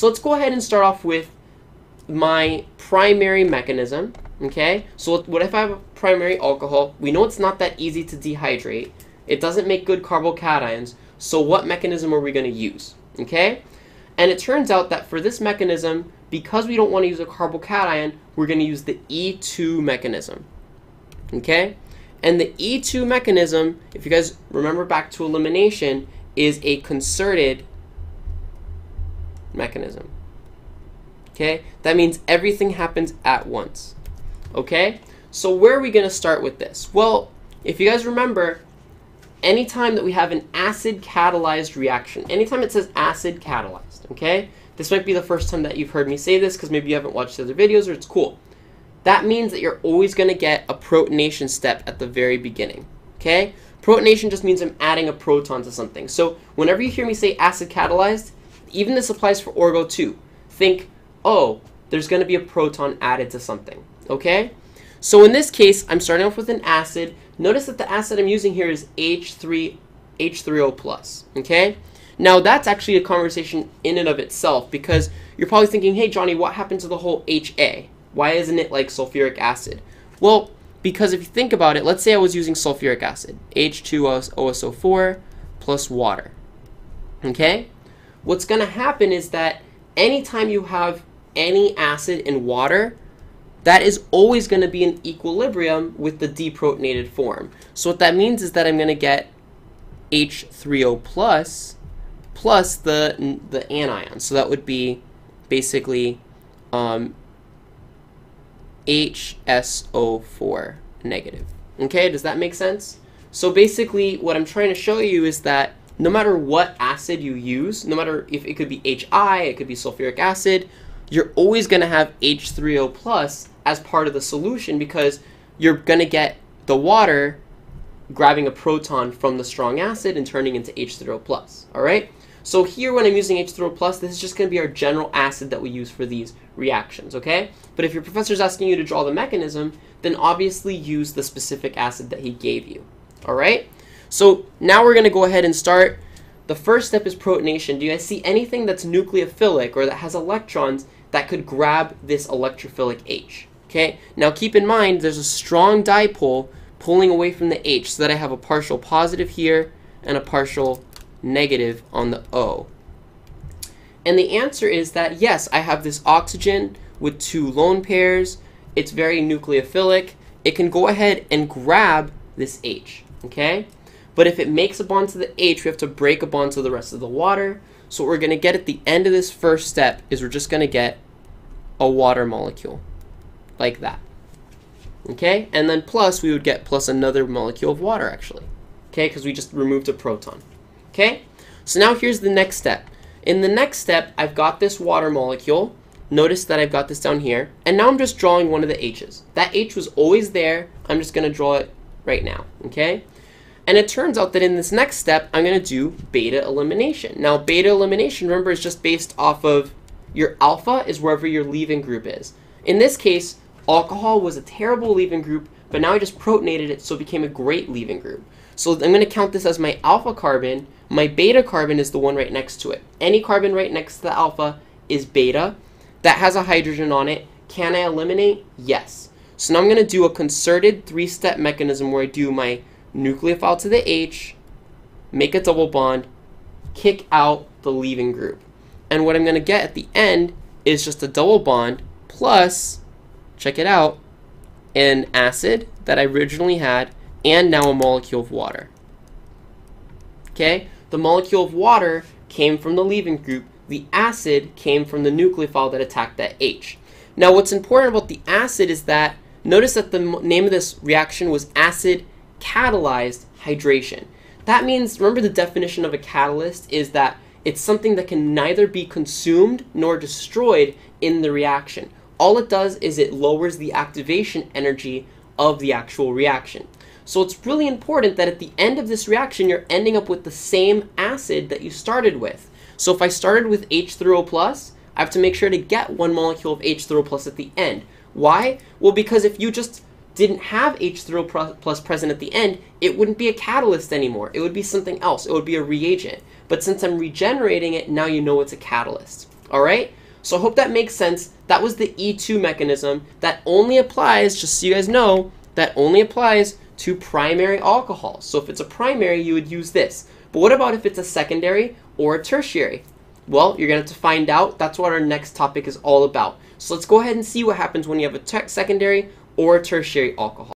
So let's go ahead and start off with my primary mechanism, okay? So what if I have a primary alcohol? We know it's not that easy to dehydrate. It doesn't make good carbocations. So what mechanism are we going to use, okay? And it turns out that for this mechanism, because we don't want to use a carbocation, we're going to use the E2 mechanism, okay? And the E2 mechanism, if you guys remember back to elimination, is a concerted mechanism. Okay? That means everything happens at once. Okay? So where are we going to start with this? Well, if you guys remember, anytime that we have an acid catalyzed reaction, anytime it says acid catalyzed, okay? This might be the first time that you've heard me say this because maybe you haven't watched the other videos or it's cool. That means that you're always going to get a protonation step at the very beginning, okay? Protonation just means I'm adding a proton to something. So whenever you hear me say acid catalyzed, even this applies for Orgo too. Think, oh, there's going to be a proton added to something, okay? So in this case, I'm starting off with an acid. Notice that the acid I'm using here is H3, H3O+, plus, okay? Now that's actually a conversation in and of itself because you're probably thinking, hey Johnny, what happened to the whole HA? Why isn't it like sulfuric acid? Well, because if you think about it, let's say I was using sulfuric acid, H2OSO4 plus water. Okay? What's going to happen is that anytime you have any acid in water, that is always going to be in equilibrium with the deprotonated form. So what that means is that I'm going to get H3O plus plus the, the anion. So that would be basically um, HSO4 negative. Okay, does that make sense? So basically what I'm trying to show you is that no matter what acid you use, no matter if it could be HI, it could be sulfuric acid, you're always going to have H3O plus as part of the solution because you're going to get the water grabbing a proton from the strong acid and turning into H3O plus, all right? So here when I'm using H3O plus, this is just going to be our general acid that we use for these reactions, okay? But if your professor is asking you to draw the mechanism, then obviously use the specific acid that he gave you, all right? So now we're going to go ahead and start. The first step is protonation. Do you guys see anything that's nucleophilic or that has electrons that could grab this electrophilic H? Okay, now keep in mind there's a strong dipole pulling away from the H so that I have a partial positive here and a partial negative on the O? And the answer is that yes, I have this oxygen with two lone pairs. It's very nucleophilic. It can go ahead and grab this H, okay? But if it makes a bond to the H, we have to break a bond to the rest of the water. So what we're going to get at the end of this first step is we're just going to get a water molecule, like that. Okay, and then plus we would get plus another molecule of water actually. Okay, because we just removed a proton. Okay, so now here's the next step. In the next step, I've got this water molecule. Notice that I've got this down here. And now I'm just drawing one of the H's. That H was always there. I'm just going to draw it right now. Okay? And it turns out that in this next step, I'm going to do beta elimination. Now, beta elimination, remember, is just based off of your alpha is wherever your leaving group is. In this case, alcohol was a terrible leaving group, but now I just protonated it so it became a great leaving group. So I'm going to count this as my alpha carbon, my beta carbon is the one right next to it. Any carbon right next to the alpha is beta. That has a hydrogen on it. Can I eliminate? Yes. So now I'm going to do a concerted three-step mechanism where I do my nucleophile to the H, make a double bond, kick out the leaving group. And what I'm going to get at the end is just a double bond plus, check it out, an acid that I originally had and now a molecule of water. Okay, the molecule of water came from the leaving group. The acid came from the nucleophile that attacked that H. Now what's important about the acid is that, notice that the name of this reaction was acid catalyzed hydration. That means, remember the definition of a catalyst is that it's something that can neither be consumed nor destroyed in the reaction. All it does is it lowers the activation energy of the actual reaction. So it's really important that at the end of this reaction, you're ending up with the same acid that you started with. So if I started with H3O+, plus, I have to make sure to get one molecule of H3O plus at the end. Why? Well, because if you just didn't have H3O plus present at the end, it wouldn't be a catalyst anymore. It would be something else. It would be a reagent. But since I'm regenerating it, now you know it's a catalyst. All right? So I hope that makes sense. That was the E2 mechanism that only applies, just so you guys know, that only applies to primary alcohols. So if it's a primary, you would use this. But what about if it's a secondary or a tertiary? Well, you're going to have to find out. That's what our next topic is all about. So let's go ahead and see what happens when you have a secondary or tertiary alcohol.